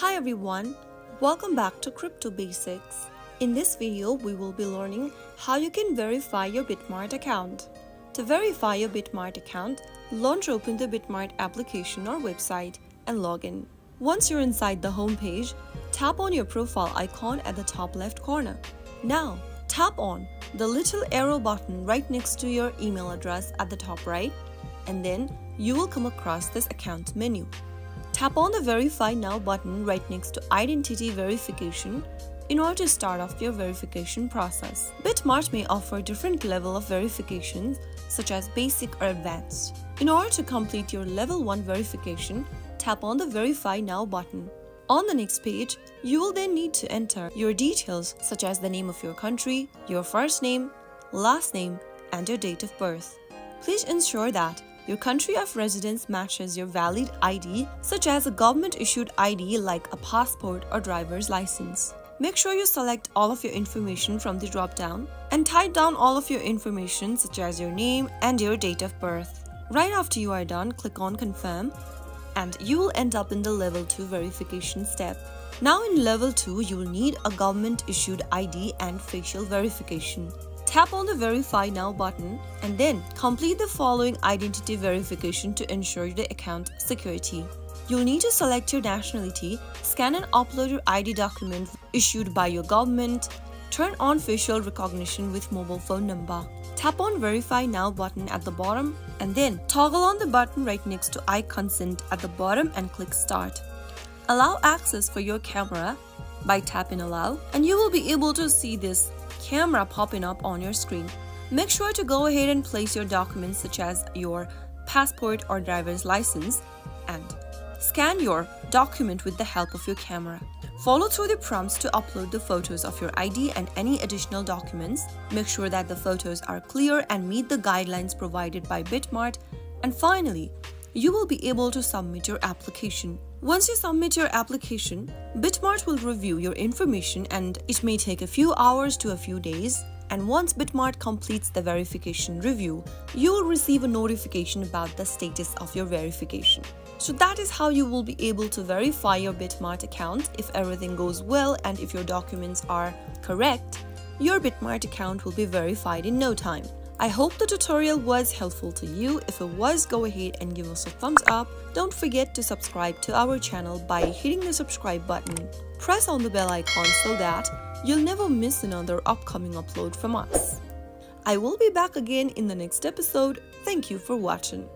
Hi everyone, welcome back to Crypto Basics. In this video, we will be learning how you can verify your Bitmart account. To verify your Bitmart account, launch open the Bitmart application or website and log in. Once you're inside the home page, tap on your profile icon at the top left corner. Now, tap on the little arrow button right next to your email address at the top right, and then you will come across this account menu. Tap on the Verify Now button right next to Identity Verification in order to start off your verification process. Bitmart may offer different level of verifications such as basic or advanced. In order to complete your level 1 verification, tap on the Verify Now button. On the next page, you will then need to enter your details such as the name of your country, your first name, last name, and your date of birth. Please ensure that your country of residence matches your valid ID such as a government-issued ID like a passport or driver's license. Make sure you select all of your information from the drop-down and type down all of your information such as your name and your date of birth. Right after you are done, click on confirm and you will end up in the level 2 verification step. Now in level 2, you will need a government issued ID and facial verification. Tap on the Verify Now button and then complete the following identity verification to ensure the account security. You'll need to select your nationality, scan and upload your ID document issued by your government, turn on facial recognition with mobile phone number. Tap on Verify Now button at the bottom and then toggle on the button right next to I consent at the bottom and click Start. Allow access for your camera by tapping Allow and you will be able to see this camera popping up on your screen. Make sure to go ahead and place your documents such as your passport or driver's license and scan your document with the help of your camera. Follow through the prompts to upload the photos of your ID and any additional documents. Make sure that the photos are clear and meet the guidelines provided by Bitmart. And finally, you will be able to submit your application. Once you submit your application, Bitmart will review your information and it may take a few hours to a few days. And once Bitmart completes the verification review, you will receive a notification about the status of your verification. So that is how you will be able to verify your Bitmart account if everything goes well and if your documents are correct, your Bitmart account will be verified in no time. I hope the tutorial was helpful to you. If it was, go ahead and give us a thumbs up. Don't forget to subscribe to our channel by hitting the subscribe button. Press on the bell icon so that you'll never miss another upcoming upload from us. I will be back again in the next episode. Thank you for watching.